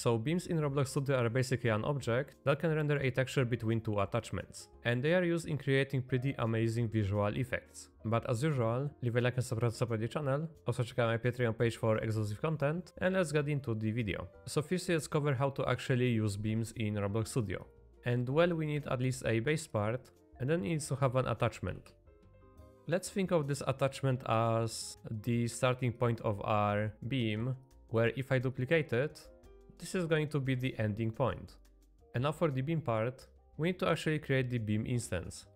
So beams in Roblox Studio are basically an object that can render a texture between two attachments, and they are used in creating pretty amazing visual effects. But as usual, leave a like and subscribe to the channel, also check out my Patreon page for exclusive content, and let's get into the video. So first let's cover how to actually use beams in Roblox Studio. And well, we need at least a base part, and then it needs to have an attachment. Let's think of this attachment as the starting point of our beam, where if I duplicate it, this is going to be the ending point. And now for the beam part, we need to actually create the beam instance.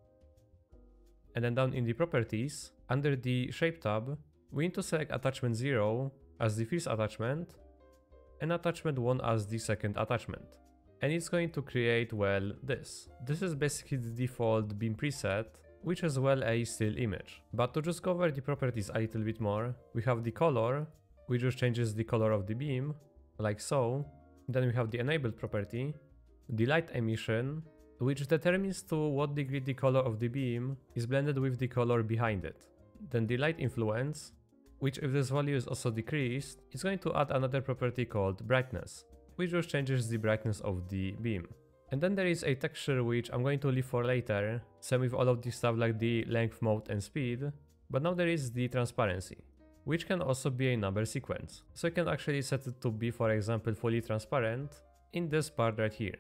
And then down in the properties, under the shape tab, we need to select attachment 0 as the first attachment and attachment 1 as the second attachment. And it's going to create, well, this. This is basically the default beam preset, which is well a still image. But to just cover the properties a little bit more, we have the color, which just changes the color of the beam, like so. Then we have the enabled property, the light emission, which determines to what degree the color of the beam is blended with the color behind it. Then the light influence, which if this value is also decreased, is going to add another property called brightness, which just changes the brightness of the beam. And then there is a texture which I'm going to leave for later, same with all of this stuff like the length mode and speed, but now there is the transparency which can also be a number sequence. So you can actually set it to be, for example, fully transparent in this part right here.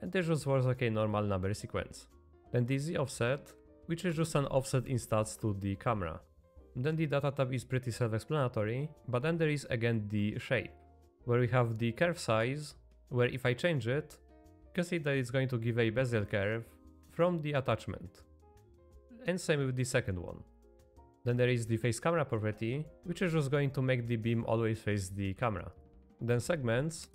And this just works like a normal number sequence. Then the Z offset, which is just an offset in studs to the camera. Then the data tab is pretty self-explanatory, but then there is again the shape, where we have the curve size, where if I change it, you can see that it's going to give a bezier curve from the attachment. And same with the second one. Then there is the face camera property, which is just going to make the beam always face the camera. Then segments,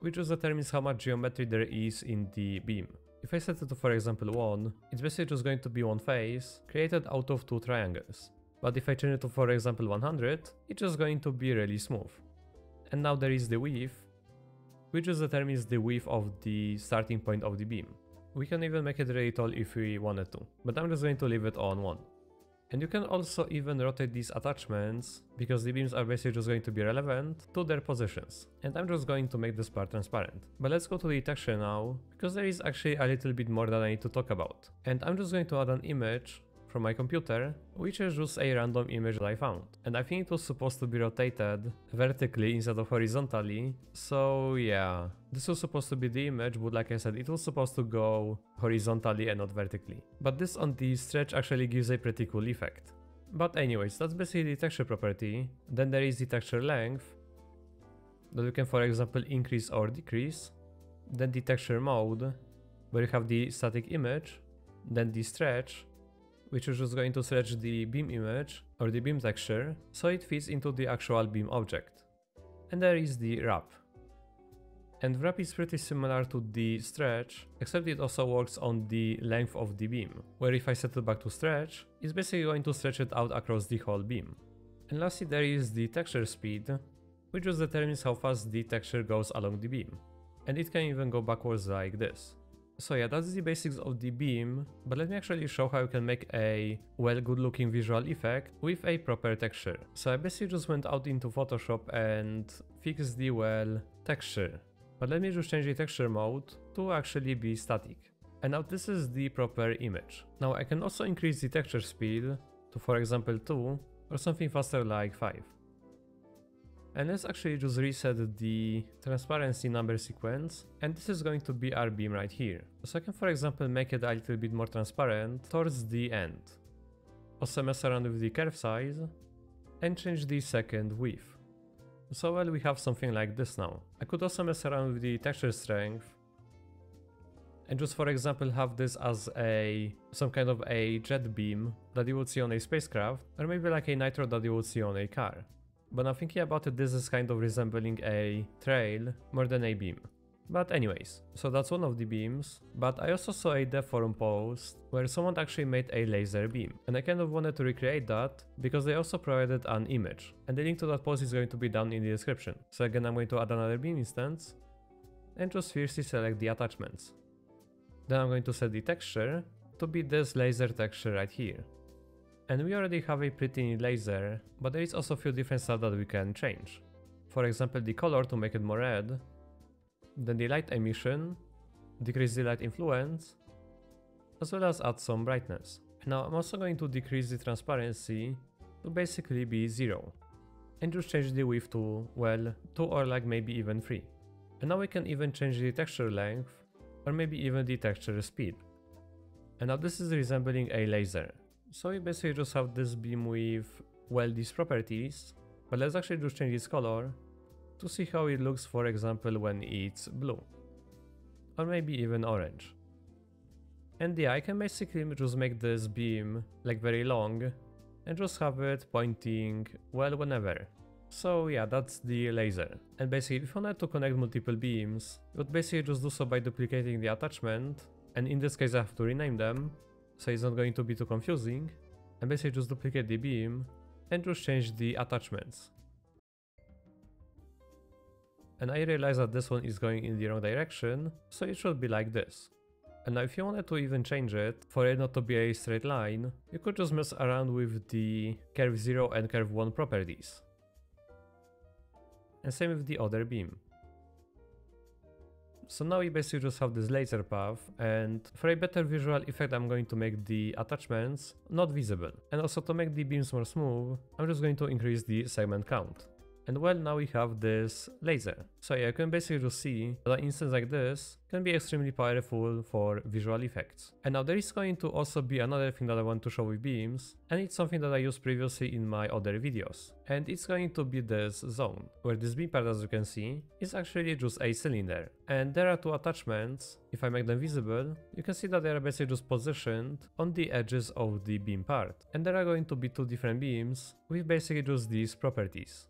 which just determines how much geometry there is in the beam. If I set it to for example 1, it's basically just going to be one face, created out of two triangles. But if I change it to for example 100, it's just going to be really smooth. And now there is the width, which just determines the width of the starting point of the beam. We can even make it really tall if we wanted to, but I'm just going to leave it on 1. And you can also even rotate these attachments, because the beams are basically just going to be relevant to their positions. And I'm just going to make this part transparent. But let's go to the texture now, because there is actually a little bit more that I need to talk about. And I'm just going to add an image from my computer, which is just a random image that I found. And I think it was supposed to be rotated vertically instead of horizontally, so yeah. This was supposed to be the image, but like I said, it was supposed to go horizontally and not vertically. But this on the stretch actually gives a pretty cool effect. But anyways, that's basically the texture property. Then there is the texture length, that you can for example increase or decrease. Then the texture mode, where you have the static image. Then the stretch, which is just going to stretch the beam image or the beam texture so it fits into the actual beam object. And there is the wrap. And wrap is pretty similar to the stretch, except it also works on the length of the beam, where if I set it back to stretch, it's basically going to stretch it out across the whole beam. And lastly there is the texture speed, which just determines how fast the texture goes along the beam. And it can even go backwards like this. So yeah, that's the basics of the beam, but let me actually show how you can make a well good looking visual effect with a proper texture. So I basically just went out into Photoshop and fixed the well texture. But let me just change the texture mode to actually be static. And now this is the proper image. Now I can also increase the texture speed to for example 2 or something faster like 5. And let's actually just reset the transparency number sequence and this is going to be our beam right here. So I can for example make it a little bit more transparent towards the end. Also mess around with the curve size and change the second width. So well we have something like this now. I could also mess around with the texture strength and just for example have this as a some kind of a jet beam that you would see on a spacecraft or maybe like a nitro that you would see on a car. But now thinking about it, this is kind of resembling a trail more than a beam. But anyways, so that's one of the beams, but I also saw a dev forum post where someone actually made a laser beam, and I kind of wanted to recreate that because they also provided an image, and the link to that post is going to be down in the description. So again I'm going to add another beam instance, and just firstly select the attachments. Then I'm going to set the texture to be this laser texture right here. And we already have a pretty neat laser, but there is also a few different stuff that we can change. for example the color to make it more red, then the light emission, decrease the light influence, as well as add some brightness. Now I'm also going to decrease the transparency to basically be 0. And just change the width to, well, 2 or like maybe even 3. And now we can even change the texture length, or maybe even the texture speed. And now this is resembling a laser. So we basically just have this beam with, well, these properties, but let's actually just change its color to see how it looks for example when it's blue. Or maybe even orange. And yeah, I can basically just make this beam like very long and just have it pointing, well, whenever. So yeah, that's the laser. And basically, if you wanted to connect multiple beams, you would basically just do so by duplicating the attachment, and in this case I have to rename them, so it's not going to be too confusing, and basically just duplicate the beam, and just change the attachments. And I realize that this one is going in the wrong direction, so it should be like this. And now if you wanted to even change it, for it not to be a straight line, you could just mess around with the curve 0 and curve 1 properties. And same with the other beam. So now we basically just have this laser path and for a better visual effect I'm going to make the attachments not visible. And also to make the beams more smooth, I'm just going to increase the segment count. And well, now we have this laser. So yeah, you can basically see that an instance like this can be extremely powerful for visual effects. And now there is going to also be another thing that I want to show with beams, and it's something that I used previously in my other videos. And it's going to be this zone, where this beam part as you can see, is actually just a cylinder. And there are two attachments, if I make them visible, you can see that they are basically just positioned on the edges of the beam part. And there are going to be two different beams with basically just these properties.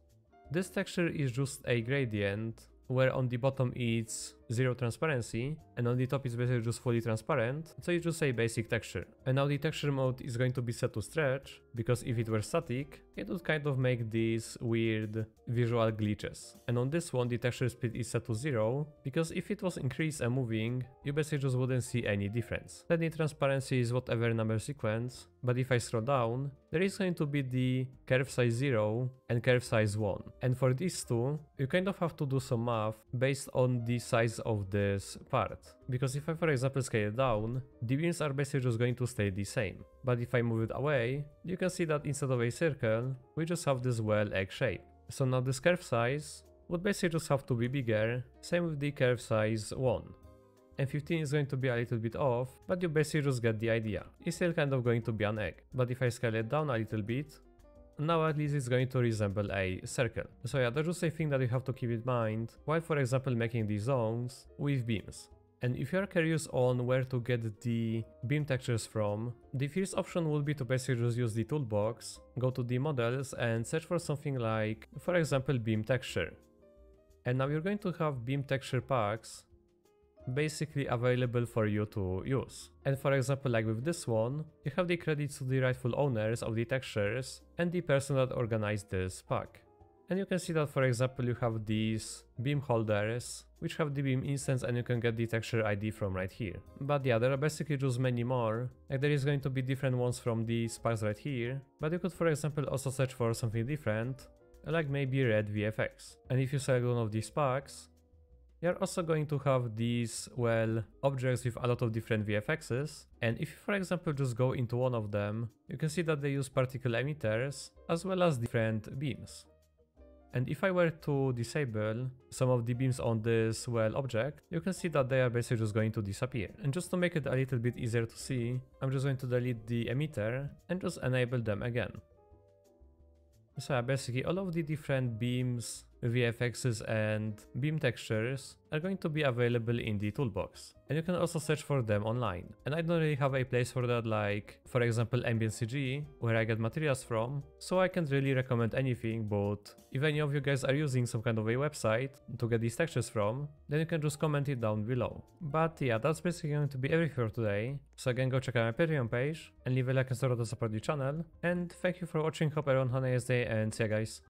This texture is just a gradient where on the bottom it's zero transparency and on the top it's basically just fully transparent, so it's just a basic texture. And now the texture mode is going to be set to stretch, because if it were static, it would kind of make these weird visual glitches. And on this one the texture speed is set to zero, because if it was increased and moving, you basically just wouldn't see any difference. Then the transparency is whatever number sequence, but if I scroll down, there is going to be the curve size 0 and curve size 1. And for these two, you kind of have to do some math based on the size of this part. Because if I for example scale it down, the beams are basically just going to stay the same. But if I move it away, you can see that instead of a circle, we just have this well egg shape. So now this curve size would basically just have to be bigger, same with the curve size 1. And 15 is going to be a little bit off, but you basically just get the idea. It's still kind of going to be an egg. But if I scale it down a little bit, now at least it's going to resemble a circle. So yeah, that's just a thing that you have to keep in mind while for example making these zones with beams. And if you're curious on where to get the beam textures from, the first option would be to basically just use the toolbox, go to the models and search for something like, for example, beam texture. And now you're going to have beam texture packs basically available for you to use. And for example, like with this one, you have the credits to the rightful owners of the textures and the person that organized this pack. And you can see that for example you have these beam holders which have the beam instance and you can get the texture ID from right here. But yeah, there are basically just many more, like there is going to be different ones from these packs right here, but you could for example also search for something different, like maybe red VFX. And if you select one of these packs, you're also going to have these, well, objects with a lot of different VFXs. And if you, for example, just go into one of them, you can see that they use particle emitters as well as different beams. And if I were to disable some of the beams on this, well, object, you can see that they are basically just going to disappear. And just to make it a little bit easier to see, I'm just going to delete the emitter and just enable them again. So basically all of the different beams VFXs and beam textures are going to be available in the toolbox. And you can also search for them online. And I don't really have a place for that like, for example, Ambient CG, where I get materials from, so I can't really recommend anything, but if any of you guys are using some kind of a website to get these textures from, then you can just comment it down below. But yeah, that's basically going to be everything for today. So again, go check out my Patreon page and leave a like and sort to support the channel. And thank you for watching, hope everyone had a nice day and see ya guys.